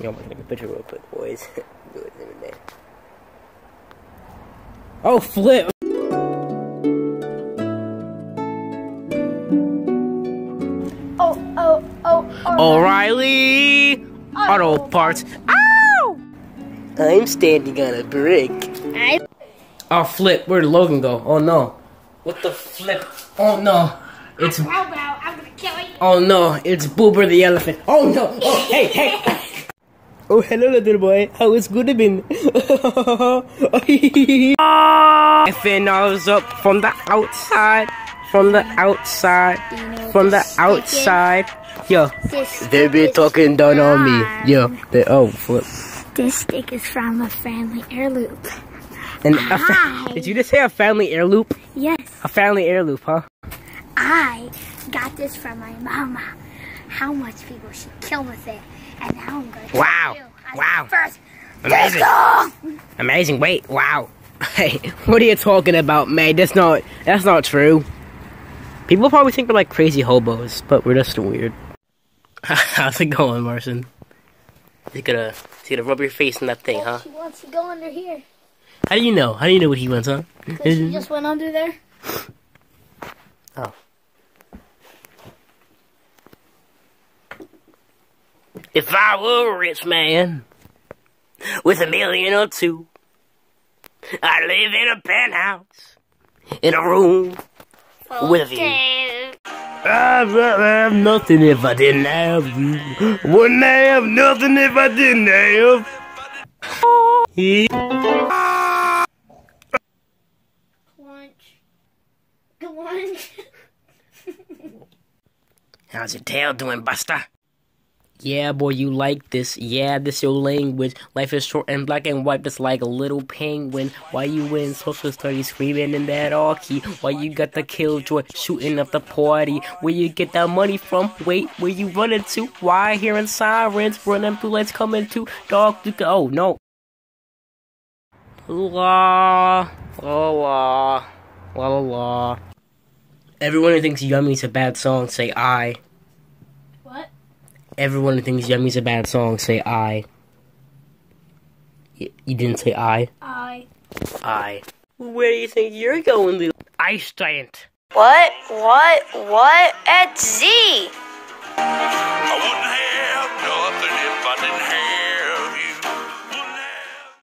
You know, I'm gonna take a picture real quick, boys. Do it in there. Oh, flip! Oh, oh, oh, oh. O'Reilly! Auto oh. parts. Ow! I'm standing on a brick. I, Oh, flip. Where'd Logan go? Oh, no. What the flip? Oh, no. It's. wow, wow, I'm gonna kill you. Oh, no. It's Boober the elephant. Oh, no. Oh, hey, hey. Oh, hello, little boy. How is good been? Effing nose up from the outside. From the outside. From the outside. Yo. This, They be talking down on me. Yo. They, oh, flip. this stick is from a family heirloom. And a fa- did you just say a family heirloom? Yes, A family heirloom, huh? I got this from my mama. How much people should kill with it. And now I'm gonna Wow. tell you. I Wow. First, Amazing. Amazing. Wait, wow. Hey, what are you talking about, man? That's not that's not true. People probably think we're like crazy hobos, but we're just weird. How's it going, Marson? You gonna you gonna rub your face in that thing, huh? She wants to go under here. How do you know? How do you know what he wants, huh? Cause she just went under there. Oh. If I were a rich man with a million or two, I'd live in a penthouse in a room with a view. I'd have nothing if I didn't have you. Wouldn't have nothing if I didn't have. Lunch. Lunch. How's your tail doing, Buster? Yeah, boy, you like this. Yeah, this your language. Life is short and black and white, just like a little penguin. Why you in social studies screaming in that all key? Why you got the killjoy shooting up the party? Where you get that money from? Wait, where you running to? Why hearing sirens running through lights coming to? Dog, oh no. La, la, la, la, la. Everyone who thinks Yummy's a bad song, say aye. What? Everyone who thinks Yummy's a bad song, say aye. Y- you didn't say aye? I. I. Where do you think you're going, little ice giant? What? What? What? At Z. I wouldn't have